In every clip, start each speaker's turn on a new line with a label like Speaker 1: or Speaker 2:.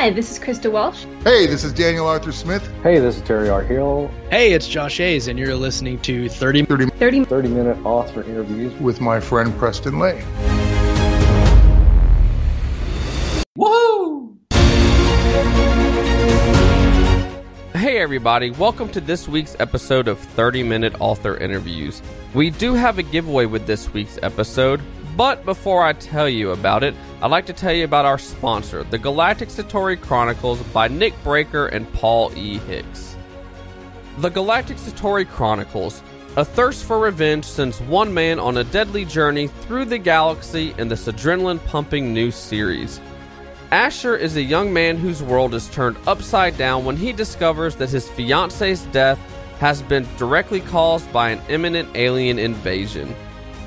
Speaker 1: Hi, this is Krista Welsh.
Speaker 2: Hey, this is Daniel Arthur Smith.
Speaker 3: Hey, this is Terry R. Hill.
Speaker 4: Hey, it's Josh Hayes, and you're listening to 30
Speaker 2: 30
Speaker 1: 30
Speaker 3: 30 minute author interviews.
Speaker 2: with my friend Preston Leigh.
Speaker 5: Hey everybody, welcome to this week's episode of 30 Minute Author Interviews. We do have a giveaway with this week's episode, but before I tell you about it, I'd like to tell you about our sponsor, The Galactic Satori Chronicles by Nick Breaker and Paul E. Hicks. The Galactic Satori Chronicles a thirst for revenge sends one man on a deadly journey through the galaxy in this adrenaline pumping new series. Asher is a young man whose world is turned upside down when he discovers that his fiance's death has been directly caused by an imminent alien invasion.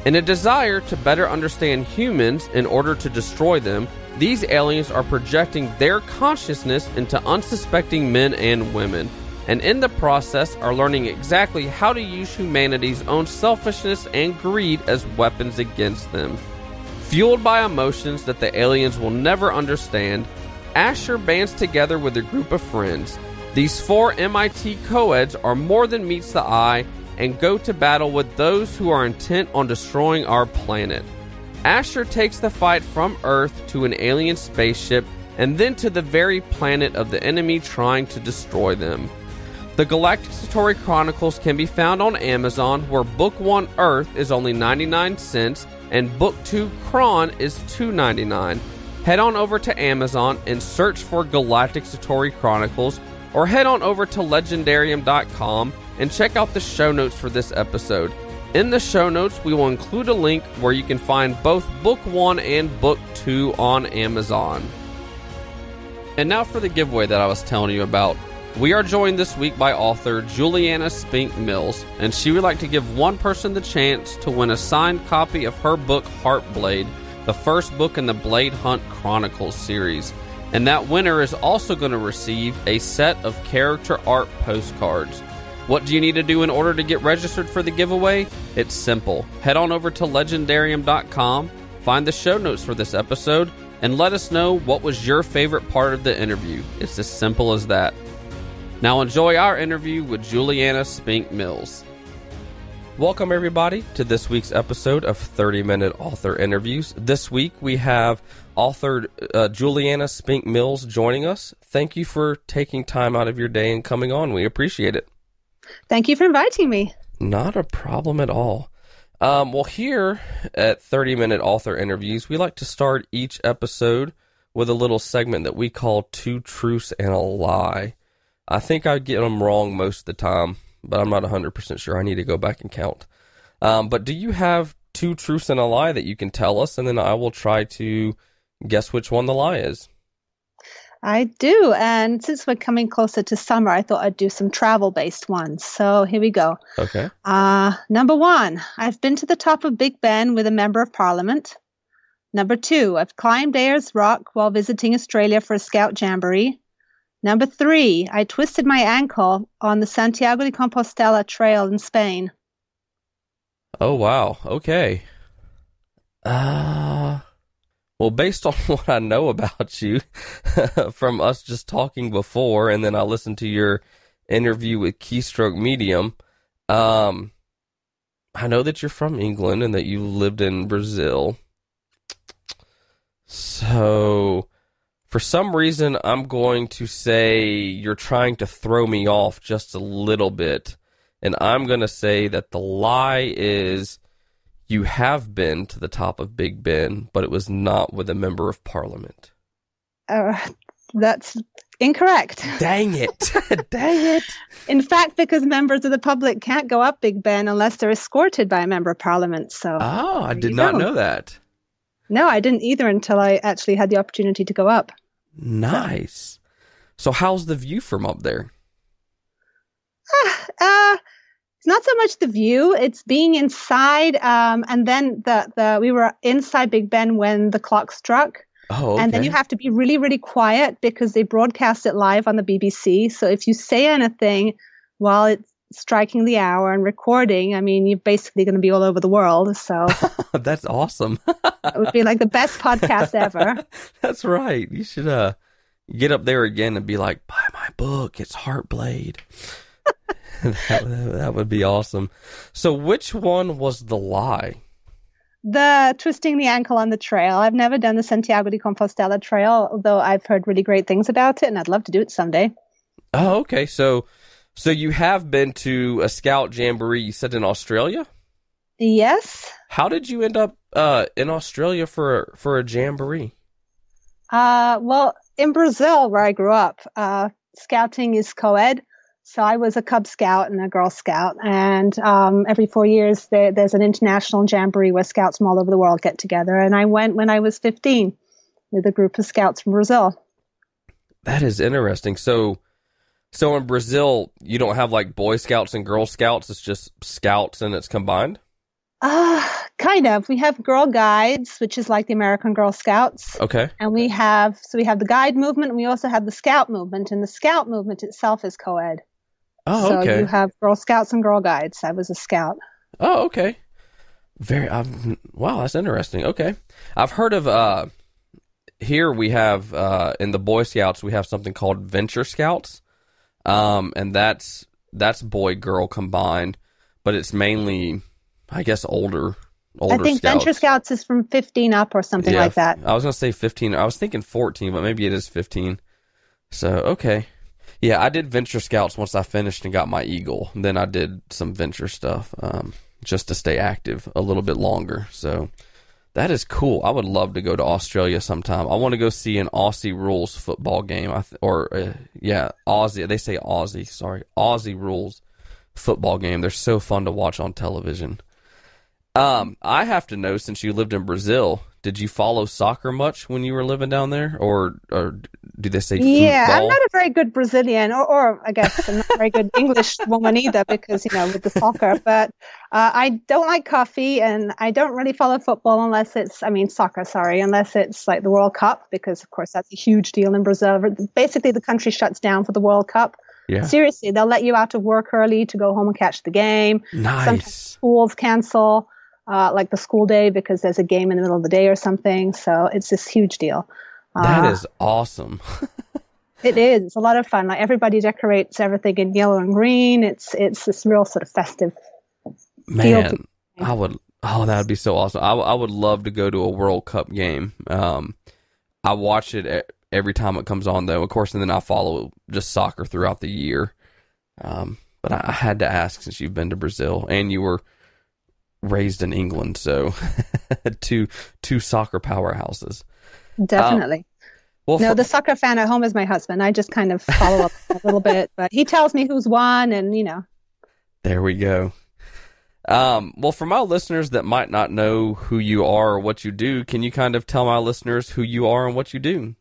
Speaker 5: In a desire to better understand humans in order to destroy them, these aliens are projecting their consciousness into unsuspecting men and women, and in the process are learning exactly how to use humanity's own selfishness and greed as weapons against them. Fueled by emotions that the aliens will never understand, Asher bands together with a group of friends. These four MIT co-eds are more than meets the eye and go to battle with those who are intent on destroying our planet. Asher takes the fight from Earth to an alien spaceship and then to the very planet of the enemy trying to destroy them. The Galactic Satori Chronicles can be found on Amazon, where Book 1 Earth is only 99 cents and Book 2 Kron is $2.99. Head on over to Amazon and search for Galactic Satori Chronicles, or head on over to leighgendarium.com and check out the show notes for this episode. In the show notes, we will include a link where you can find both Book 1 and Book 2 on Amazon. And now for the giveaway that I was telling you about. We are joined this week by author Juliana Spink Mills, and she would like to give one person the chance to win a signed copy of her book Heartblade, the first book in the Blade Hunt Chronicles series. And that winner is also going to receive a set of character art postcards. What do you need to do in order to get registered for the giveaway? It's simple. Head on over to leighgendarium.com, find the show notes for this episode, and let us know what was your favorite part of the interview. It's as simple as that. Now enjoy our interview with Juliana Spink Mills. Welcome, everybody, to this week's episode of 30 Minute Author Interviews. This week we have author uh, Juliana Spink Mills joining us. Thank you for taking time out of your day and coming on. We appreciate it.
Speaker 6: Thank you for inviting me.
Speaker 5: Not a problem at all. Um, well, here at 30 Minute Author Interviews, we like to start each episode with a little segment that we call Two Truths and a Lie. I think I get them wrong most of the time, but I'm not 100% sure. I need to go back and count. Um, but do you have two truths and a lie that you can tell us, and then I will try to guess which one the lie is?
Speaker 6: I do. And since we're coming closer to summer, I thought I'd do some travel based ones. So here we go.
Speaker 5: Okay.
Speaker 6: Uh, number one, I've been to the top of Big Ben with a member of parliament. Number two, I've climbed Ayers Rock while visiting Australia for a scout jamboree. Number three, I twisted my ankle on the Santiago de Compostela trail in Spain.
Speaker 5: Oh, wow. Okay. Uh, well, based on what I know about you from us just talking before, and then I listened to your interview with Keystroke Medium, um, I know that you're from England and that you lived in Brazil. So, for some reason, I'm going to say you're trying to throw me off just a little bit. And I'm going to say that the lie is you have been to the top of Big Ben, but it was not with a member of parliament.
Speaker 6: Uh, that's incorrect.
Speaker 5: Dang it. Dang it.
Speaker 6: In fact, because members of the public can't go up Big Ben unless they're escorted by a member of parliament. So,
Speaker 5: Oh, I did not
Speaker 6: go.
Speaker 5: know that.
Speaker 6: no, I didn't either until I actually had the opportunity to go up.
Speaker 5: Nice. So, how's the view from up there?
Speaker 6: uh, it's not so much the view; it's being inside. Um, and then the the we were inside Big Ben when the clock struck,
Speaker 5: Oh, okay.
Speaker 6: and then you have to be really really quiet because they broadcast it live on the BBC. So if you say anything while it's striking the hour and recording, I mean, you're basically going to be all over the world. So
Speaker 5: That's awesome.
Speaker 6: it would be like the best podcast ever.
Speaker 5: That's right. You should uh get up there again and be like, buy my book. It's Heartblade. That, that would be awesome. So, which one was the lie?
Speaker 6: The twisting the ankle on the trail. I've never done the Santiago de Compostela trail, although I've heard really great things about it, and I'd love to do it someday.
Speaker 5: Oh, okay. So, so you have been to a scout jamboree. You said in Australia.
Speaker 6: Yes.
Speaker 5: How did you end up uh, in Australia for for a jamboree?
Speaker 6: Uh, well, in Brazil, where I grew up, uh, scouting is co-ed. So I was a Cub Scout and a Girl Scout, and um, every four years there, there's an international jamboree where scouts from all over the world get together. And I went when I was 15 with a group of scouts from Brazil.
Speaker 5: That is interesting. So, so in Brazil, you don't have like Boy Scouts and Girl Scouts. It's just Scouts and it's combined.
Speaker 6: Uh, kind of. We have Girl Guides, which is like the American Girl Scouts.
Speaker 5: Okay.
Speaker 6: And we have, so we have the guide movement and we also have the scout movement. And the scout movement itself is co ed.
Speaker 5: Oh,
Speaker 6: so
Speaker 5: okay.
Speaker 6: you have Girl Scouts and Girl Guides. I was a scout.
Speaker 5: Oh, okay. Very. I've, wow, that's interesting. Okay, I've heard of. uh Here we have uh in the Boy Scouts we have something called Venture Scouts, um, and that's that's boy girl combined, but it's mainly, I guess, older. Older
Speaker 6: I think
Speaker 5: scouts.
Speaker 6: Venture Scouts is from 15 up or something
Speaker 5: Yeah,
Speaker 6: like that.
Speaker 5: I was gonna say fifteen. I was thinking fourteen, but maybe it is fifteen. So okay, yeah, I did venture scouts once I finished and got my eagle. Then I did some venture stuff, um, just to stay active a little bit longer. So that is cool. I would love to go to Australia sometime. I want to go see an Aussie rules football game. I th- or uh, yeah, Aussie. They say Aussie. Sorry, Aussie rules football game. They're so fun to watch on television. Um, I have to know since you lived in Brazil, did you follow soccer much when you were living down there, or or do they say
Speaker 6: Yeah, I'm not a very good Brazilian, or, or I guess I'm not a very good English woman either, because you know with the soccer. But uh, I don't like coffee, and I don't really follow football unless it's, I mean, soccer. Sorry, unless it's like the World Cup, because of course that's a huge deal in Brazil. Basically, the country shuts down for the World Cup.
Speaker 5: yeah,
Speaker 6: Seriously, they'll let you out of work early to go home and catch the game. Sometimes
Speaker 5: nice.
Speaker 6: schools cancel uh, like the school day because there's a game in the middle of the day or something. So it's this huge deal.
Speaker 5: That
Speaker 6: Uh,
Speaker 5: is awesome.
Speaker 6: It is. It's a lot of fun. Like everybody decorates everything in yellow and green. It's it's this real sort of festive.
Speaker 5: Man, I would. Oh, that would be so awesome. I, I would love to go to a World Cup game. Um, I watch it every time it comes on, though. Of course, and then I follow just soccer throughout the year. Um, but I, I had to ask since you've been to Brazil and you were raised in England, so two two soccer powerhouses.
Speaker 6: Definitely.
Speaker 5: Well,
Speaker 6: no,
Speaker 5: for-
Speaker 6: the soccer fan at home is my husband. I just kind of follow up a little bit, but he tells me who's won, and you know.
Speaker 5: There we go. Um, well, for my listeners that might not know who you are or what you do, can you kind of tell my listeners who you are and what you do?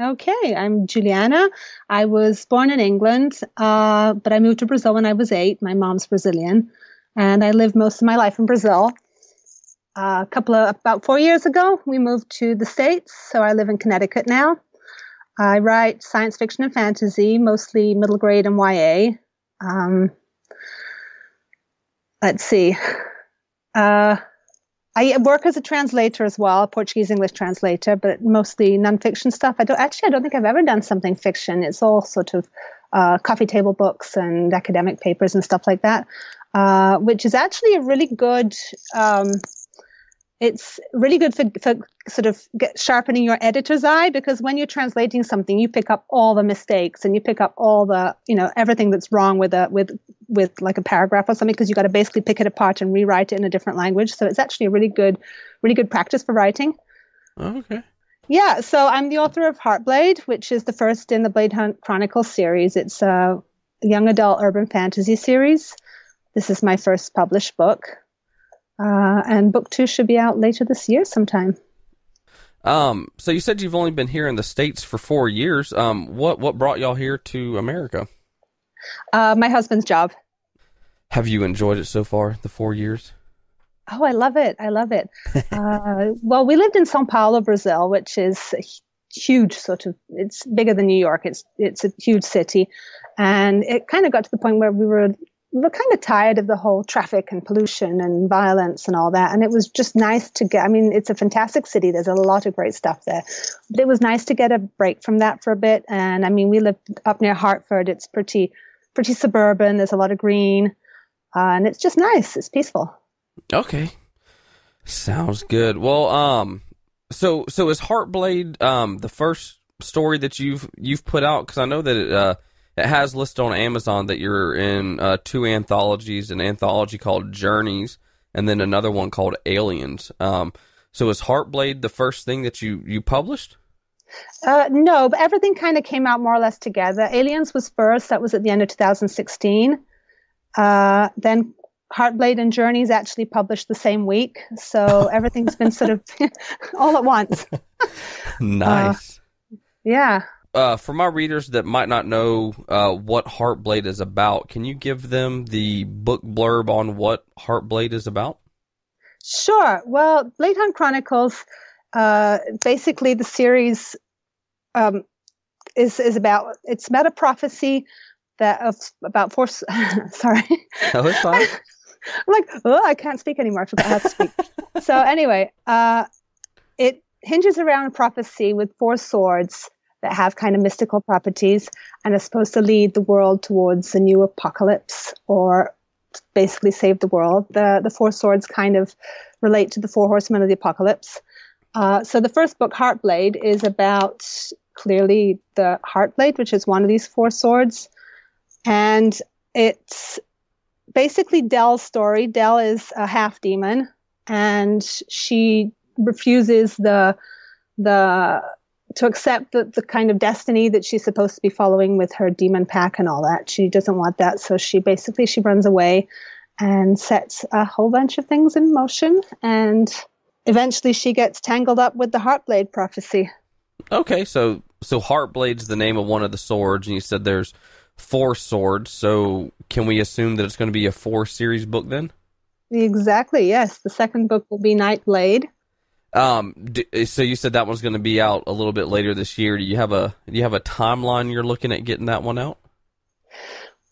Speaker 6: Okay, I'm Juliana. I was born in England, uh, but I moved to Brazil when I was eight. My mom's Brazilian, and I lived most of my life in Brazil. Uh, a couple of about four years ago, we moved to the states, so I live in Connecticut now. I write science fiction and fantasy, mostly middle grade and YA. Um, let's see. Uh, I work as a translator as well, Portuguese English translator, but mostly nonfiction stuff. I don't actually. I don't think I've ever done something fiction. It's all sort of uh, coffee table books and academic papers and stuff like that, uh, which is actually a really good. Um, it's really good for, for sort of get, sharpening your editor's eye because when you're translating something, you pick up all the mistakes and you pick up all the you know everything that's wrong with a with with like a paragraph or something because you got to basically pick it apart and rewrite it in a different language. So it's actually a really good, really good practice for writing.
Speaker 5: Oh, okay.
Speaker 6: Yeah, so I'm the author of Heartblade, which is the first in the Blade Hunt Chronicles series. It's a young adult urban fantasy series. This is my first published book. Uh, and book two should be out later this year sometime.
Speaker 5: Um, so you said you've only been here in the states for four years. Um, what what brought y'all here to America?
Speaker 6: Uh, my husband's job.
Speaker 5: Have you enjoyed it so far? The four years.
Speaker 6: Oh, I love it. I love it. uh, well, we lived in Sao Paulo, Brazil, which is a huge sort of, it's bigger than New York. It's, it's a huge city. And it kind of got to the point where we were we're kind of tired of the whole traffic and pollution and violence and all that. And it was just nice to get, I mean, it's a fantastic city. There's a lot of great stuff there. But it was nice to get a break from that for a bit. And I mean, we live up near Hartford. It's pretty, pretty suburban. There's a lot of green. Uh, and it's just nice. It's peaceful.
Speaker 5: Okay. Sounds good. Well, um, so, so is Heartblade, um, the first story that you've, you've put out? Cause I know that it, uh, it has listed on Amazon that you're in uh, two anthologies, an anthology called Journeys, and then another one called Aliens. Um, so is Heartblade the first thing that you you published?
Speaker 6: Uh, no, but everything kind of came out more or less together. Aliens was first. That was at the end of 2016. Uh, then Heartblade and Journeys actually published the same week. So everything's been sort of all at once.
Speaker 5: nice.
Speaker 6: Uh, yeah
Speaker 5: uh, for my readers that might not know uh, what Heartblade is about, can you give them the book blurb on what Heartblade is about?
Speaker 6: Sure. Well, Blade Hunt Chronicles, uh, basically the series um, is is about it's about a prophecy that of about four. sorry.
Speaker 5: Oh, it's fine.
Speaker 6: I'm like, oh, I can't speak anymore. I forgot how to speak. so anyway, uh, it hinges around a prophecy with four swords that have kind of mystical properties and are supposed to lead the world towards a new apocalypse or basically save the world. The the four swords kind of relate to the four horsemen of the apocalypse. Uh, so the first book, Heartblade, is about clearly the Heartblade, which is one of these four swords, and it's basically Dell's story. Dell is a half demon, and she refuses the the to accept the, the kind of destiny that she's supposed to be following with her demon pack and all that. She doesn't want that, so she basically she runs away and sets a whole bunch of things in motion and eventually she gets tangled up with the Heartblade prophecy.
Speaker 5: Okay, so so Heartblade's the name of one of the swords and you said there's four swords, so can we assume that it's going to be a four series book then?
Speaker 6: Exactly, yes. The second book will be Nightblade.
Speaker 5: Um, so you said that one's going to be out a little bit later this year. Do you have a do you have a timeline you're looking at getting that one out?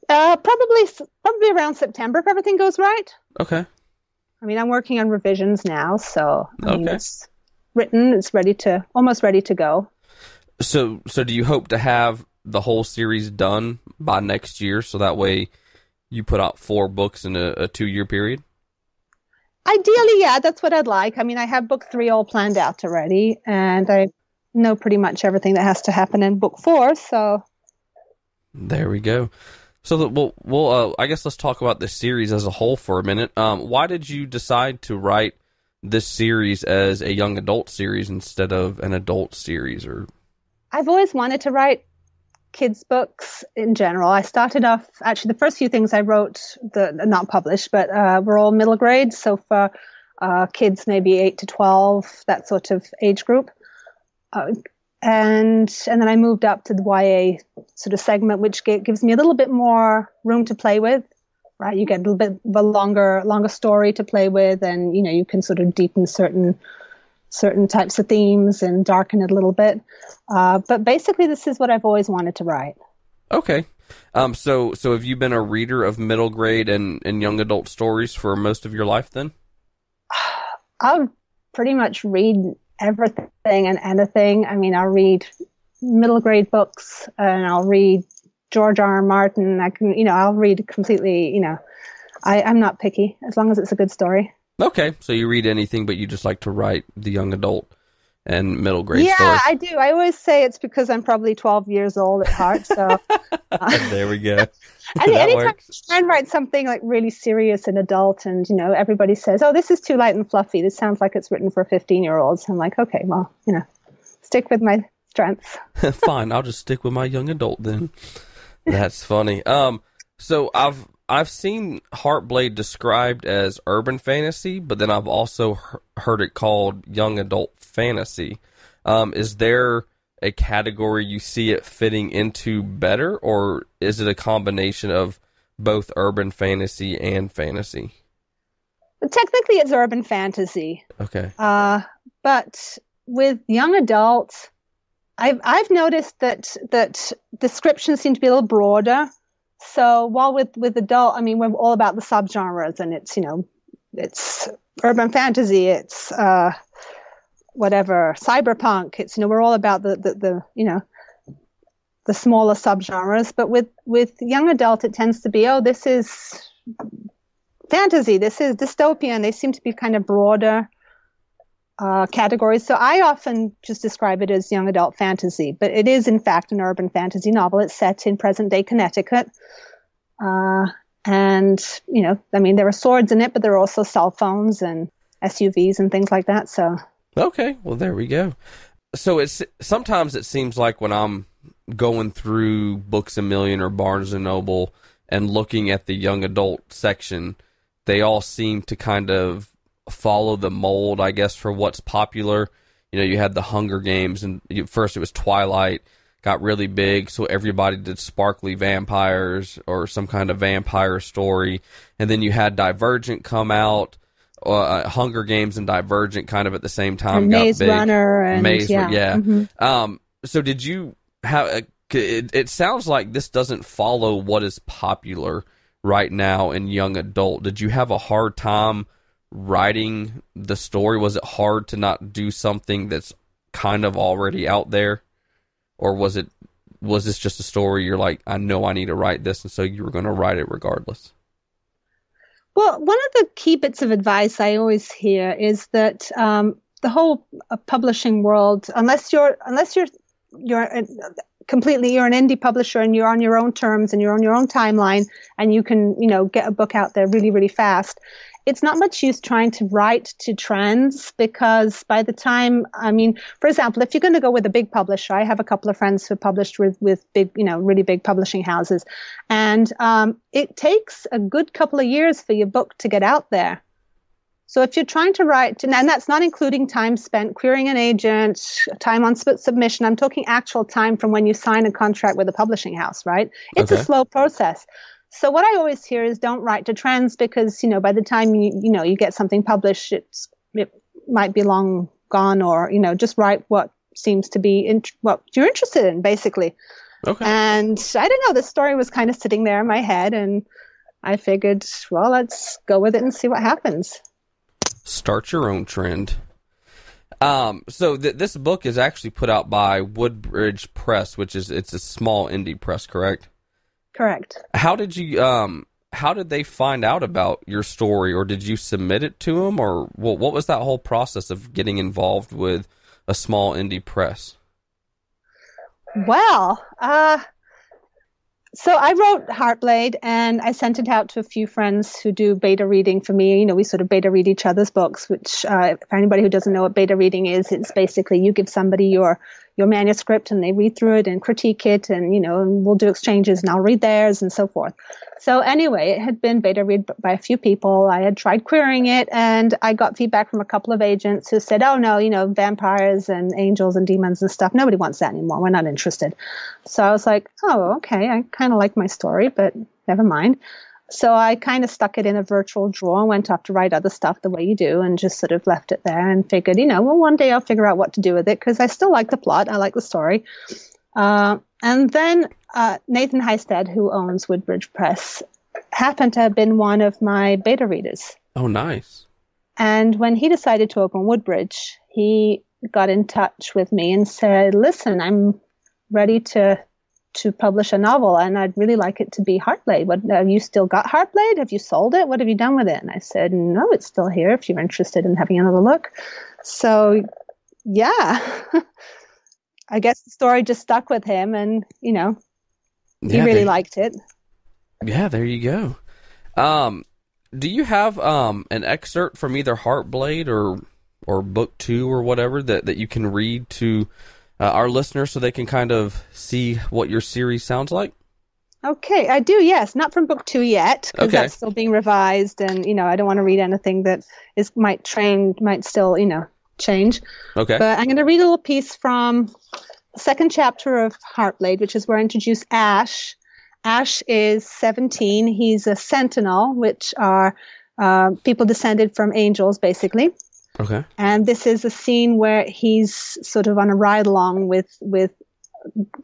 Speaker 6: Uh, probably probably around September if everything goes right.
Speaker 5: Okay.
Speaker 6: I mean, I'm working on revisions now, so I okay. mean, it's written. It's ready to almost ready to go.
Speaker 5: So, so do you hope to have the whole series done by next year, so that way you put out four books in a, a two year period?
Speaker 6: Ideally, yeah, that's what I'd like. I mean, I have book three all planned out already, and I know pretty much everything that has to happen in book four. So
Speaker 5: there we go. So that we'll, we'll uh, I guess let's talk about this series as a whole for a minute. Um, why did you decide to write this series as a young adult series instead of an adult series? Or
Speaker 6: I've always wanted to write kids books in general. I started off actually the first few things I wrote, the not published, but uh, were all middle grade. So for uh, kids maybe eight to twelve, that sort of age group. Uh, and and then I moved up to the YA sort of segment, which gives me a little bit more room to play with. Right, you get a little bit of a longer longer story to play with, and you know you can sort of deepen certain certain types of themes and darken it a little bit. Uh, but basically, this is what I've always wanted to write.
Speaker 5: Okay. Um, so, so have you been a reader of middle grade and, and young adult stories for most of your life then?
Speaker 6: I'll pretty much read everything and anything. I mean, I'll read middle grade books and I'll read George R. R. Martin. I can, you know, I'll read completely, you know, I, I'm not picky as long as it's a good story.
Speaker 5: Okay, so you read anything, but you just like to write the young adult and middle grade
Speaker 6: yeah,
Speaker 5: stories.
Speaker 6: I do. I always say it's because I'm probably 12 years old at heart. So
Speaker 5: uh, there we go.
Speaker 6: and anytime works. I try and write something like really serious and adult, and you know, everybody says, "Oh, this is too light and fluffy. This sounds like it's written for 15 year olds." I'm like, okay, well, you know, stick with my strengths.
Speaker 5: Fine, I'll just stick with my young adult then. That's funny. Um, so I've I've seen Heartblade described as urban fantasy, but then I've also he- heard it called young adult fantasy. Um, is there a category you see it fitting into better, or is it a combination of both urban fantasy and fantasy?
Speaker 6: Technically, it's urban fantasy.
Speaker 5: Okay.
Speaker 6: Uh, but with young adults, I've I've noticed that that descriptions seem to be a little broader So while with with adult, I mean, we're all about the subgenres, and it's you know, it's urban fantasy, it's uh, whatever cyberpunk. It's you know, we're all about the the, the you know the smaller subgenres. But with with young adult, it tends to be oh, this is fantasy, this is dystopian. They seem to be kind of broader uh, categories. So I often just describe it as young adult fantasy, but it is in fact an urban fantasy novel. It's set in present day Connecticut. Uh, and, you know, I mean, there are swords in it, but there are also cell phones and SUVs and things like that. So.
Speaker 5: Okay. Well, there we go. So it's sometimes it seems like when I'm going through Books a Million or Barnes and Noble and looking at the young adult section, they all seem to kind of follow the mold, I guess, for what's popular. You know, you had the Hunger Games, and you, first it was Twilight, got really big, so everybody did sparkly vampires or some kind of vampire story, and then you had Divergent come out. Uh, Hunger Games and Divergent kind of at the same time
Speaker 6: and
Speaker 5: got
Speaker 6: Maze
Speaker 5: big.
Speaker 6: Runner and
Speaker 5: Maze,
Speaker 6: yeah.
Speaker 5: yeah.
Speaker 6: Mhm.
Speaker 5: Um, so did you have? A, it, it sounds like this doesn't follow what is popular right now in young adult. Did you have a hard time writing the story? Was it hard to not do something that's kind of already out there, or was it was this just a story you're like, I know I need to write this, and so you were going to write it regardless?
Speaker 6: Well, one of the key bits of advice I always hear is that um, the whole uh, publishing world, unless you're unless you're you're completely you're an indie publisher and you're on your own terms and you're on your own timeline and you can you know get a book out there really really fast it's not much use trying to write to trends because by the time i mean for example if you're going to go with a big publisher i have a couple of friends who published with with big you know really big publishing houses and um, it takes a good couple of years for your book to get out there so if you're trying to write, and that's not including time spent querying an agent, time on submission, I'm talking actual time from when you sign a contract with a publishing house, right? It's
Speaker 5: Okay.
Speaker 6: a slow process. So what I always hear is don't write to trends because, you know, by the time you, you know, you get something published, it's, it might be long gone or, you know, just write what seems to be in, what you're interested in, basically.
Speaker 5: Okay.
Speaker 6: And I don't know, the story was kind of sitting there in my head and I figured, well, let's go with it and see what happens.
Speaker 5: Start your own trend. Um, so th- this book is actually put out by Woodbridge Press, which is it's a small indie press, correct?
Speaker 6: Correct.
Speaker 5: How did you um how did they find out about your story or did you submit it to them or what what was that whole process of getting involved with a small indie press?
Speaker 6: Well, uh, so I wrote Heartblade and I sent it out to a few friends who do beta reading for me. You know, we sort of beta read each other's books, which, uh, for anybody who doesn't know what beta reading is, it's basically you give somebody your your manuscript and they read through it and critique it and you know and we'll do exchanges and I'll read theirs and so forth. So anyway, it had been beta read by a few people. I had tried querying it and I got feedback from a couple of agents who said, "Oh no, you know, vampires and angels and demons and stuff. Nobody wants that anymore. We're not interested." So I was like, "Oh, okay. I kind of like my story, but never mind." So I kind of stuck it in a virtual drawer and went off to write other stuff the way you do and just sort of left it there and figured, you know, well, one day I'll figure out what to do with it because I still like the plot. I like the story. Uh, and then uh, Nathan Heisted, who owns Woodbridge Press, happened to have been one of my beta readers.
Speaker 5: Oh, nice.
Speaker 6: And when he decided to open Woodbridge, he got in touch with me and said, "Listen, I'm ready to to publish a novel, and I'd really like it to be Heartblade. What have you still got Heartblade? Have you sold it? What have you done with it?" And I said, "No, it's still here. If you're interested in having another look." So, yeah. I guess the story just stuck with him, and you know, he
Speaker 5: Yeah,
Speaker 6: really liked it.
Speaker 5: Yeah, there you go. Um, do you have um an excerpt from either Heartblade or or book two or whatever that that you can read to uh, our listeners so they can kind of see what your series sounds like?
Speaker 6: Okay, I do. Yes, not from book two yet because
Speaker 5: Okay.
Speaker 6: that's still being revised, and you know I don't want to read anything that is might train might still you know change.
Speaker 5: Okay.
Speaker 6: But I'm going to read a little piece from the second chapter of Heartblade, which is where I introduce Ash. Ash is 17. He's a sentinel, which are uh, people descended from angels, basically.
Speaker 5: Okay.
Speaker 6: And this is a scene where he's sort of on a ride along with with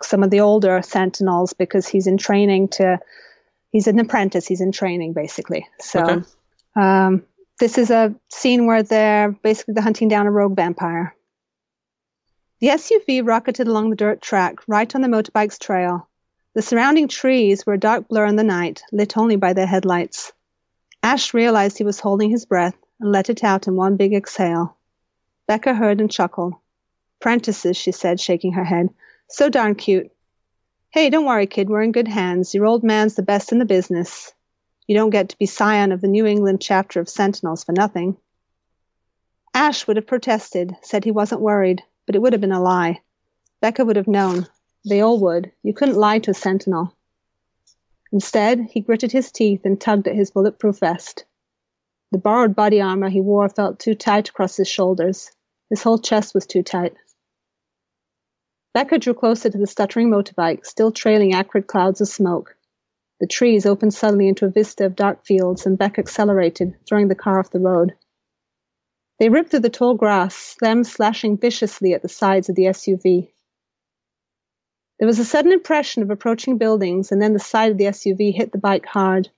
Speaker 6: some of the older sentinels because he's in training to he's an apprentice. He's in training, basically. So,
Speaker 5: Okay.
Speaker 6: um, this is a scene where they're basically they're hunting down a rogue vampire. The SUV rocketed along the dirt track, right on the motorbike's trail. The surrounding trees were a dark blur in the night, lit only by their headlights. Ash realized he was holding his breath and let it out in one big exhale. Becca heard and chuckled. Prentices, she said, shaking her head. So darn cute. Hey, don't worry, kid. We're in good hands. Your old man's the best in the business. You don't get to be scion of the New England chapter of Sentinels for nothing. Ash would have protested, said he wasn't worried, but it would have been a lie. Becca would have known. They all would. You couldn't lie to a sentinel. Instead, he gritted his teeth and tugged at his bulletproof vest. The borrowed body armor he wore felt too tight across his shoulders. His whole chest was too tight. Becca drew closer to the stuttering motorbike, still trailing acrid clouds of smoke. The trees opened suddenly into a vista of dark fields, and Becca accelerated, throwing the car off the road. They ripped through the tall grass, them slashing viciously at the sides of the SUV. There was a sudden impression of approaching buildings, and then the side of the SUV hit the bike hard.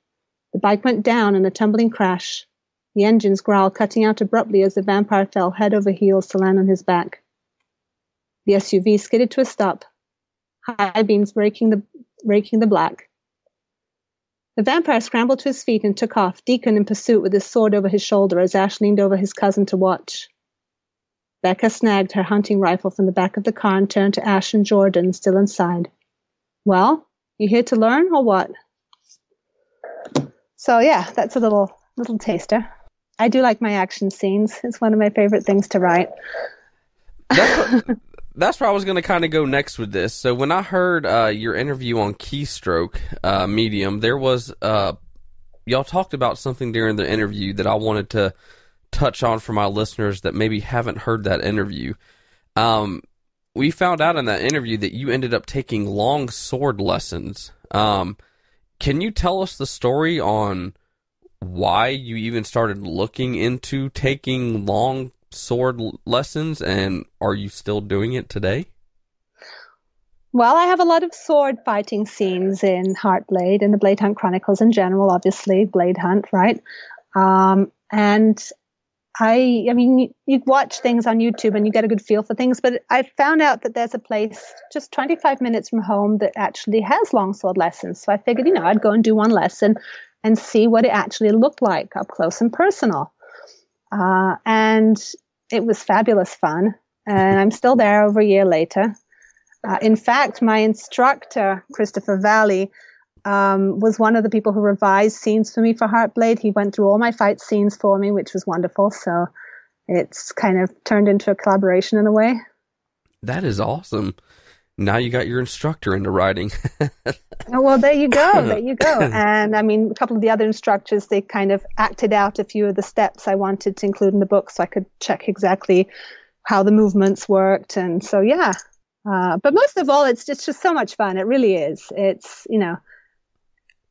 Speaker 6: The bike went down in a tumbling crash, the engine's growl cutting out abruptly as the vampire fell head over heels to land on his back. The SUV skidded to a stop, high beams raking the, raking the black. The vampire scrambled to his feet and took off, Deacon in pursuit with his sword over his shoulder as Ash leaned over his cousin to watch. Becca snagged her hunting rifle from the back of the car and turned to Ash and Jordan, still inside. Well, you here to learn or what? So yeah, that's a little little taster. I do like my action scenes. It's one of my favorite things to write.
Speaker 5: That's what, that's where I was going to kind of go next with this. So when I heard uh, your interview on Keystroke uh, Medium, there was uh, y'all talked about something during the interview that I wanted to touch on for my listeners that maybe haven't heard that interview. Um, we found out in that interview that you ended up taking long sword lessons. Um, can you tell us the story on why you even started looking into taking long sword lessons and are you still doing it today?
Speaker 6: Well, I have a lot of sword fighting scenes in Heartblade and the Blade Hunt Chronicles in general, obviously, Blade Hunt, right? Um, and I, I mean, you, you watch things on YouTube and you get a good feel for things, but I found out that there's a place just 25 minutes from home that actually has longsword lessons. So I figured, you know, I'd go and do one lesson and see what it actually looked like up close and personal. Uh, and it was fabulous fun. And I'm still there over a year later. Uh, in fact, my instructor, Christopher Valley, um, was one of the people who revised scenes for me for Heartblade. He went through all my fight scenes for me, which was wonderful. So it's kind of turned into a collaboration in a way.
Speaker 5: That is awesome. Now you got your instructor into writing.
Speaker 6: Oh, well, there you go. There you go. And I mean, a couple of the other instructors, they kind of acted out a few of the steps I wanted to include in the book so I could check exactly how the movements worked. And so, yeah. Uh, but most of all, it's just, just so much fun. It really is. It's, you know,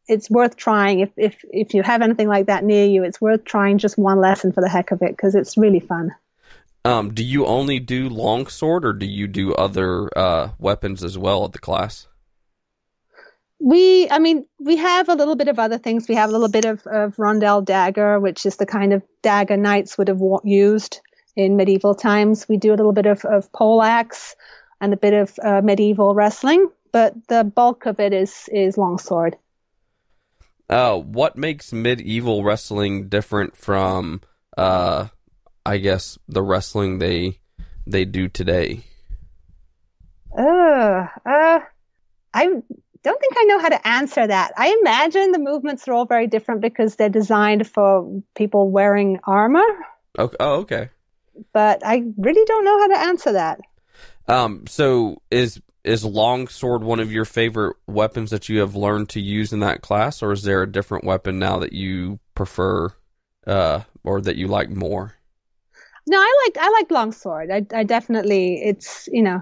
Speaker 6: it's worth trying. If, if, if you have anything like that near you, it's worth trying just one lesson for the heck of it because it's really fun.
Speaker 5: Um, do you only do longsword or do you do other uh, weapons as well at the class?
Speaker 6: We, I mean, we have a little bit of other things. We have a little bit of, of rondel dagger, which is the kind of dagger knights would have used in medieval times. We do a little bit of, of poleaxe and a bit of uh, medieval wrestling, but the bulk of it is is longsword.
Speaker 5: Uh, what makes medieval wrestling different from, uh, I guess, the wrestling they they do today?
Speaker 6: Uh, uh, I don't think I know how to answer that. I imagine the movements are all very different because they're designed for people wearing armor,
Speaker 5: Okay. Oh, okay.
Speaker 6: but I really don't know how to answer that.
Speaker 5: Um, so is is longsword one of your favorite weapons that you have learned to use in that class, or is there a different weapon now that you prefer, uh, or that you like more?
Speaker 6: No, I like I like longsword. I I definitely it's you know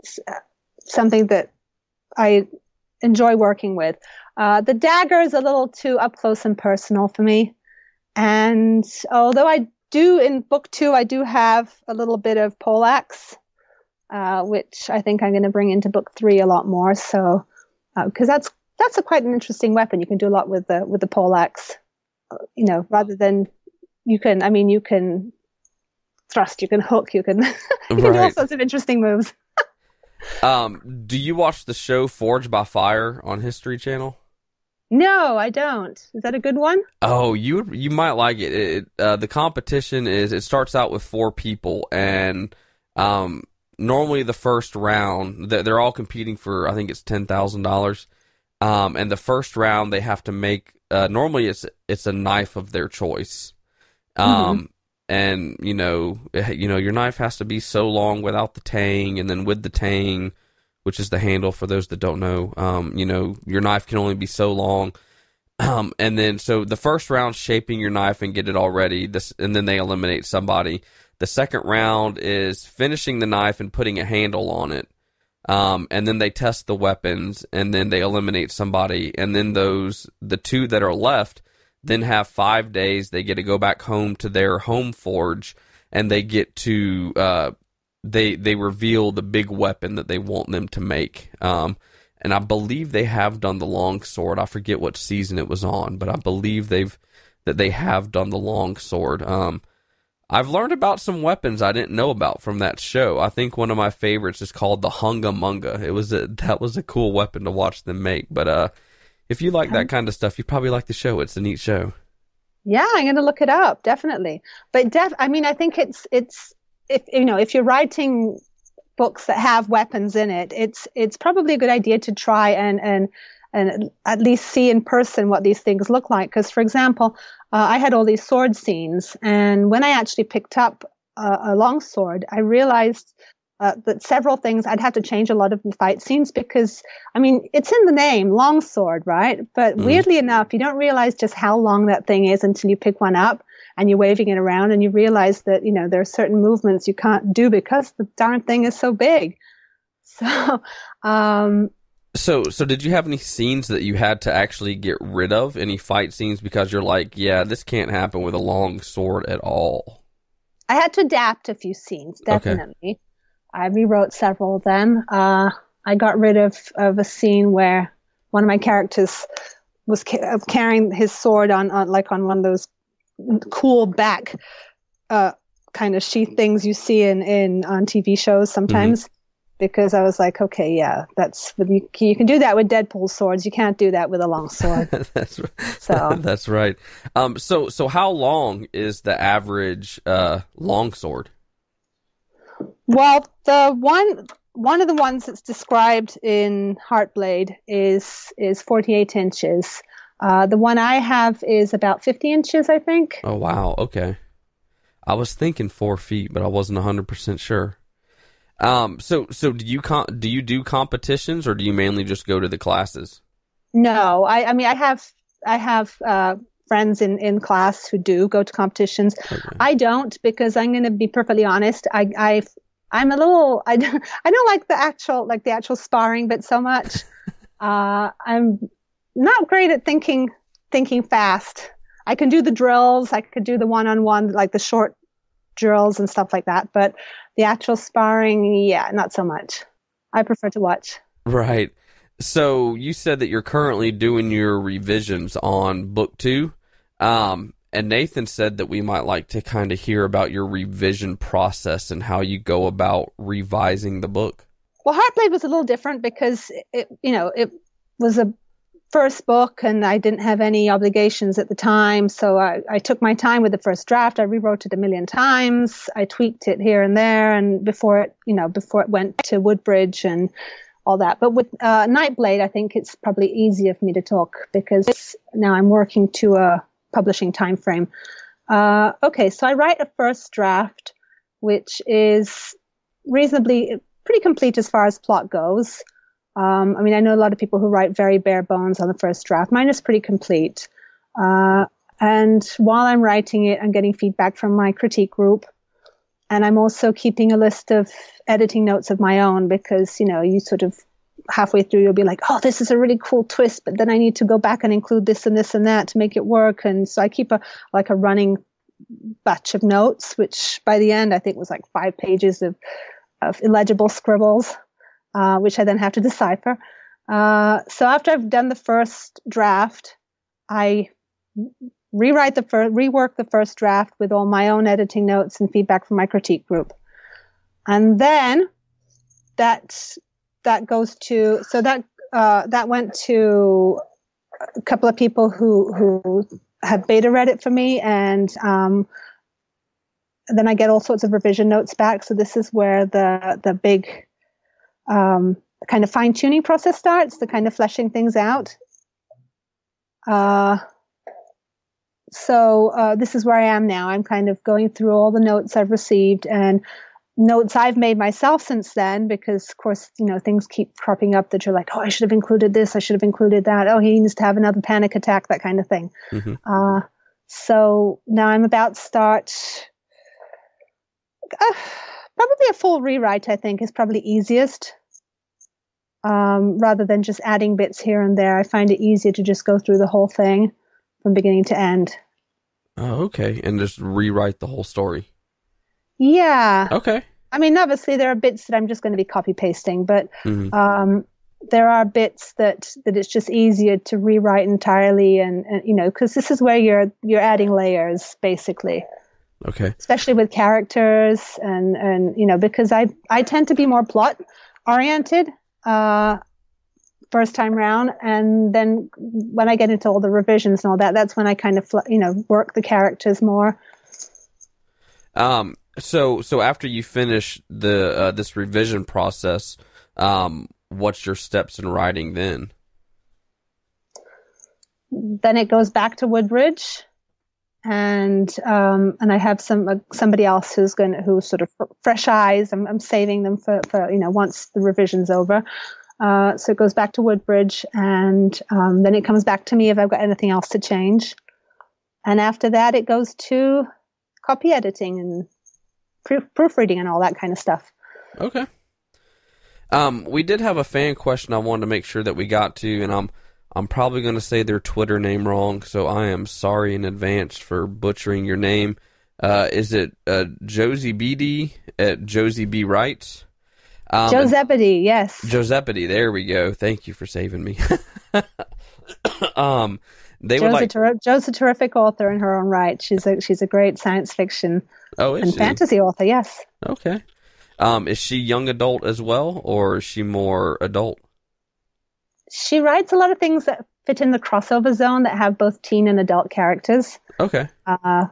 Speaker 6: it's, uh, something that I enjoy working with. Uh, the dagger is a little too up close and personal for me, and although I do in book two, I do have a little bit of poleaxe, uh, which I think I'm going to bring into book three a lot more. So because that's that's a quite an interesting weapon. You can do a lot with the with the poleaxe, uh, you know, rather than you can. I mean, you can thrust, you can hook, you can, you can do all sorts of interesting moves.
Speaker 5: Um, do you watch the show Forged by Fire on History Channel?
Speaker 6: No, I don't. Is that a good one?
Speaker 5: Oh, you you might like it. it uh, the competition is it starts out with four people, and um, normally the first round they're, all competing for I think it's ten thousand dollars. Um, and the first round they have to make. Uh, normally it's it's a knife of their choice. Um, and you know eh, you know your knife has to be so long without the tang, and then with the tang, which is the handle for those that don't know. Um, you know your knife can only be so long. Um, and then so the first round shaping your knife and get it all ready. This and then they eliminate somebody. The second round is finishing the knife and putting a handle on it. Um, and then they test the weapons and then they eliminate somebody. And then those the two that are left then have five days. They get to go back home to their home forge and they get to uh, they they reveal the big weapon that they want them to make. Um, and I believe they have done the long sword. I forget what season it was on, but I believe they've that they have done the long sword. Um, I've learned about some weapons I didn't know about from that show. I think one of my favorites is called the Hunga Munga. It was a that was a cool weapon to watch them make. But uh, if you like that kind of stuff, you probably like the show. It's a neat show.
Speaker 6: Yeah, I'm going to look it up definitely. But def- I mean, I think it's it's if you know if you're writing books that have weapons in it, it's it's probably a good idea to try and and and at least see in person what these things look like. Because, for example, uh, I had all these sword scenes, and when I actually picked up a, a long sword, I realized. Uh, that several things I'd have to change a lot of the fight scenes because I mean it's in the name long sword right but
Speaker 5: Mm.
Speaker 6: weirdly enough you don't realize just how long that thing is until you pick one up and you're waving it around and you realize that you know there are certain movements you can't do because the darn thing is so big so um
Speaker 5: So, so did you have any scenes that you had to actually get rid of? Any fight scenes because you're like, yeah, this can't happen with a long sword at all.
Speaker 6: I had to adapt a few scenes,
Speaker 5: Okay.
Speaker 6: I rewrote several of them. Uh, I got rid of, of a scene where one of my characters was ca- uh, carrying his sword on, on like on one of those cool back uh, kind of sheath things you see in, in on TV shows sometimes. Because I was like, okay, yeah, that's you, you can do that with Deadpool swords. You can't do that with a long sword.
Speaker 5: that's
Speaker 6: So-
Speaker 5: that's right. Um, so so how long is the average uh long sword?
Speaker 6: Well, the one one of the ones that's described in Heartblade is is 48 inches. Uh, the one I have is about 50 inches, I think.
Speaker 5: Oh wow, okay. I was thinking four feet, but I wasn't hundred percent sure. Um, so so do you com- do you do competitions or do you mainly just go to the classes?
Speaker 6: No, I, I mean I have I have uh, friends in, in class who do go to competitions.
Speaker 5: Okay.
Speaker 6: I don't because I'm going to be perfectly honest. I I I'm a little I don't, I don't like the actual like the actual sparring bit so much. uh, I'm not great at thinking thinking fast. I can do the drills. I could do the one on one like the short drills and stuff like that. But the actual sparring, yeah, not so much. I prefer to watch.
Speaker 5: Right. So you said that you're currently doing your revisions on book two. Um, and Nathan said that we might like to kind of hear about your revision process and how you go about revising the book.
Speaker 6: Well, Heartblade was a little different because it, you know, it was a first book and I didn't have any obligations at the time. So I, I took my time with the first draft. I rewrote it a million times. I tweaked it here and there. And before it, you know, before it went to Woodbridge and all that. But with uh, Nightblade, I think it's probably easier for me to talk because now I'm working to a publishing time frame. Uh, okay, so I write a first draft, which is reasonably pretty complete as far as plot goes. Um, I mean, I know a lot of people who write very bare bones on the first draft. Mine is pretty complete. Uh, and while I'm writing it, I'm getting feedback from my critique group. And I'm also keeping a list of editing notes of my own because, you know, you sort of halfway through, you'll be like, oh, this is a really cool twist, but then I need to go back and include this and this and that to make it work. And so I keep a, like a running batch of notes, which by the end, I think was like five pages of, of illegible scribbles uh, which I then have to decipher. Uh, so after I've done the first draft, I rewrite the first, rework the first draft with all my own editing notes and feedback from my critique group, and then that that goes to so that uh, that went to a couple of people who who have beta read it for me, and um, then I get all sorts of revision notes back. So this is where the the big um, kind of fine tuning process starts, the kind of fleshing things out. Uh, so uh, this is where I am now. I'm kind of going through all the notes I've received and notes I've made myself since then, because of course, you know, things keep cropping up that you're like, oh, I should have included this, I should have included that. Oh, he needs to have another panic attack, that kind of thing. Mm-hmm. Uh, so now I'm about to start. Uh, probably a full rewrite, I think, is probably easiest. Um, rather than just adding bits here and there, I find it easier to just go through the whole thing from beginning to end.
Speaker 5: Oh, okay. And just rewrite the whole story.
Speaker 6: Yeah.
Speaker 5: Okay.
Speaker 6: I mean, obviously there are bits that I'm just going to be copy pasting, but mm-hmm. um, there are bits that that it's just easier to rewrite entirely, and, and you know, because this is where you're you're adding layers basically.
Speaker 5: Okay.
Speaker 6: Especially with characters and and you know because I I tend to be more plot oriented. Uh, first time round and then when i get into all the revisions and all that that's when i kind of you know work the characters more
Speaker 5: um so so after you finish the uh, this revision process, um, what's your steps in writing then?
Speaker 6: Then it goes back to Woodbridge, and um, and I have some uh, somebody else who's going to, who's sort of fresh eyes. I'm, I'm saving them for, for you know once the revision's over. Uh, so it goes back to Woodbridge, and um, then it comes back to me if I've got anything else to change. And after that, it goes to copy editing and proof, proofreading and all that kind of stuff.
Speaker 5: Okay. Um, we did have a fan question I wanted to make sure that we got to, and I'm I'm probably going to say their Twitter name wrong, so I am sorry in advance for butchering your name. Uh, is it uh, Josie BD at Josie B Wrights?
Speaker 6: Um, Josepity, yes.
Speaker 5: Josepity, there we go. Thank you for saving me. um, they would like.
Speaker 6: A ter- Jo's a terrific author in her own right. She's a she's a great science fiction
Speaker 5: oh,
Speaker 6: and
Speaker 5: she?
Speaker 6: fantasy author. Yes.
Speaker 5: Okay. Um, is she young adult as well, or is she more adult?
Speaker 6: She writes a lot of things that fit in the crossover zone that have both teen and adult characters.
Speaker 5: Okay.
Speaker 6: Uh,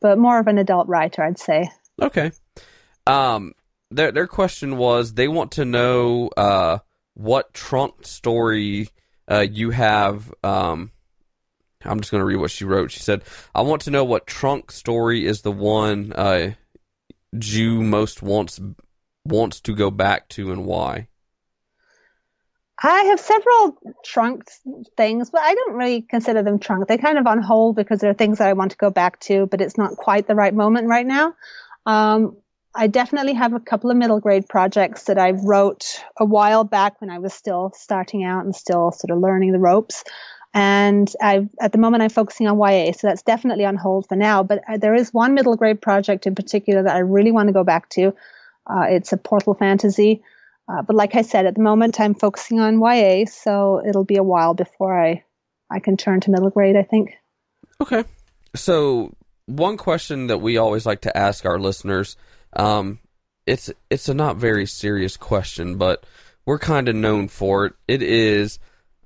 Speaker 6: but more of an adult writer, I'd say.
Speaker 5: Okay. Um, their their question was they want to know uh what trunk story uh you have um I'm just going to read what she wrote. She said, "I want to know what trunk story is the one uh, Ju most wants wants to go back to and why."
Speaker 6: I have several trunk things, but I don't really consider them trunk. They're kind of on hold because there are things that I want to go back to, but it's not quite the right moment right now. Um, I definitely have a couple of middle grade projects that I wrote a while back when I was still starting out and still sort of learning the ropes. And I, at the moment, I'm focusing on YA, so that's definitely on hold for now. But uh, there is one middle grade project in particular that I really want to go back to. Uh, it's a portal fantasy. Uh, but like I said, at the moment, I'm focusing on YA, so it'll be a while before I, I can turn to middle grade, I think.
Speaker 5: Okay. So, one question that we always like to ask our listeners um, it's it's a not very serious question, but we're kind of known for it. It is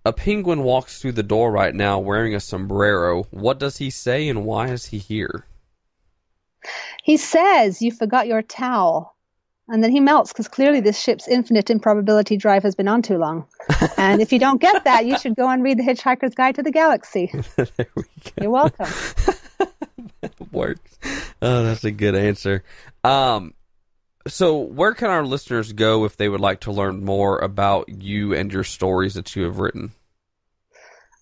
Speaker 5: a penguin walks through the door right now wearing a sombrero. What does he say and why is he here?
Speaker 6: He says, You forgot your towel. And then he melts because clearly this ship's infinite improbability drive has been on too long. and if you don't get that, you should go and read The Hitchhiker's Guide to the Galaxy. there we go. You're welcome.
Speaker 5: that works. Oh, that's a good answer. Um, so, where can our listeners go if they would like to learn more about you and your stories that you have written?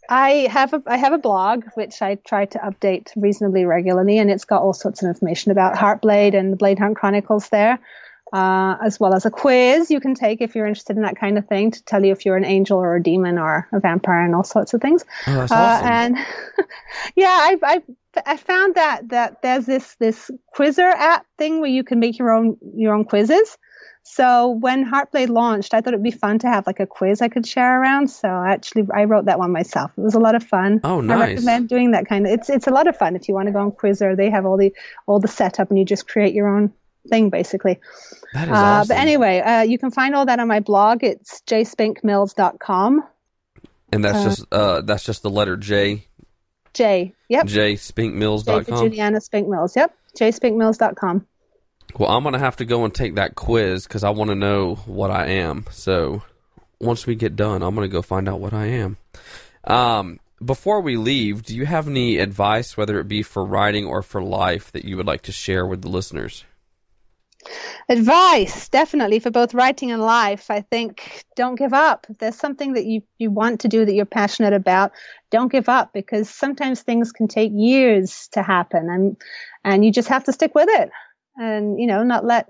Speaker 6: I have a I have a blog which I try to update reasonably regularly, and it's got all sorts of information about Heart Blade and the Blade Hunt Chronicles there, uh, as well as a quiz you can take if you're interested in that kind of thing to tell you if you're an angel or a demon or a vampire and all sorts of things.
Speaker 5: Oh, that's uh, awesome.
Speaker 6: And yeah, I, I I found that that there's this this quizzer app thing where you can make your own your own quizzes. So when Heart Blade launched, I thought it'd be fun to have like a quiz I could share around. So actually, I wrote that one myself. It was a lot of fun.
Speaker 5: Oh, nice!
Speaker 6: I recommend doing that kind of. It's it's a lot of fun if you want to go on Quizzer. They have all the all the setup, and you just create your own thing basically.
Speaker 5: That is
Speaker 6: Uh,
Speaker 5: awesome.
Speaker 6: But anyway, uh, you can find all that on my blog. It's jspinkmills.com.
Speaker 5: and that's
Speaker 6: uh,
Speaker 5: just uh that's just the letter J
Speaker 6: J. Yep.
Speaker 5: J
Speaker 6: J. Juliana Spink Mills. Yep. jspinkmills.com.
Speaker 5: Well, I'm gonna have to go and take that quiz because I want to know what I am. So once we get done, I'm gonna go find out what I am. Um, before we leave, do you have any advice, whether it be for writing or for life, that you would like to share with the listeners?
Speaker 6: Advice, definitely for both writing and life. I think don't give up. If there's something that you, you want to do that you're passionate about, don't give up because sometimes things can take years to happen and and you just have to stick with it and you know not let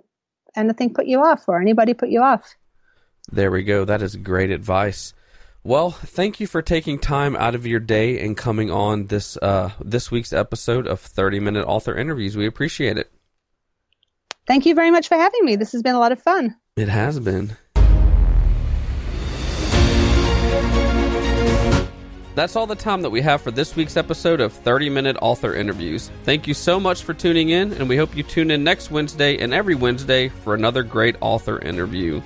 Speaker 6: anything put you off or anybody put you off.
Speaker 5: There we go. That is great advice. Well, thank you for taking time out of your day and coming on this uh, this week's episode of 30 Minute Author Interviews. We appreciate it.
Speaker 6: Thank you very much for having me. This has been a lot of fun.
Speaker 5: It has been. That's all the time that we have for this week's episode of 30 Minute Author Interviews. Thank you so much for tuning in, and we hope you tune in next Wednesday and every Wednesday for another great author interview.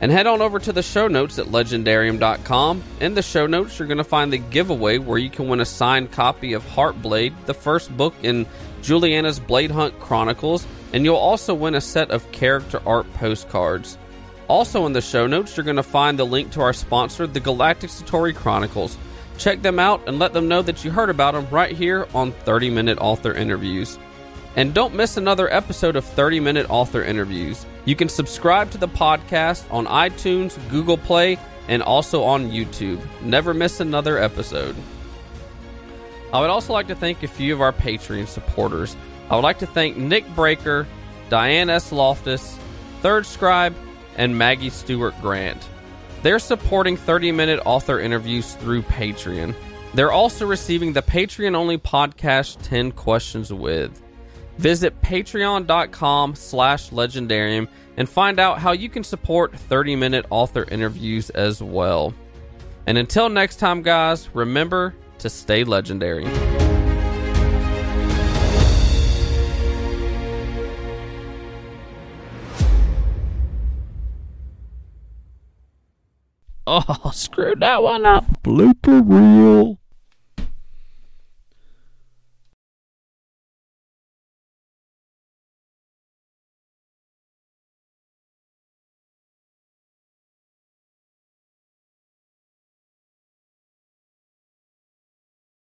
Speaker 5: And head on over to the show notes at leighgendarium.com. In the show notes, you're going to find the giveaway where you can win a signed copy of Heart Blade, the first book in Juliana's Blade Hunt Chronicles, and you'll also win a set of character art postcards. Also in the show notes, you're going to find the link to our sponsor, the Galactic Satori Chronicles. Check them out and let them know that you heard about them right here on 30 Minute Author Interviews. And don't miss another episode of 30 Minute Author Interviews. You can subscribe to the podcast on iTunes, Google Play, and also on YouTube. Never miss another episode. I would also like to thank a few of our Patreon supporters. I would like to thank Nick Breaker, Diane S. Loftus, Third Scribe, and Maggie Stewart Grant. They're supporting 30 minute author interviews through Patreon. They're also receiving the Patreon only podcast 10 Questions With. Visit patreon.com slash leighgendarium and find out how you can support 30 minute author interviews as well. And until next time, guys, remember to stay legendary.
Speaker 1: Oh, screwed that one up. Blooper reel.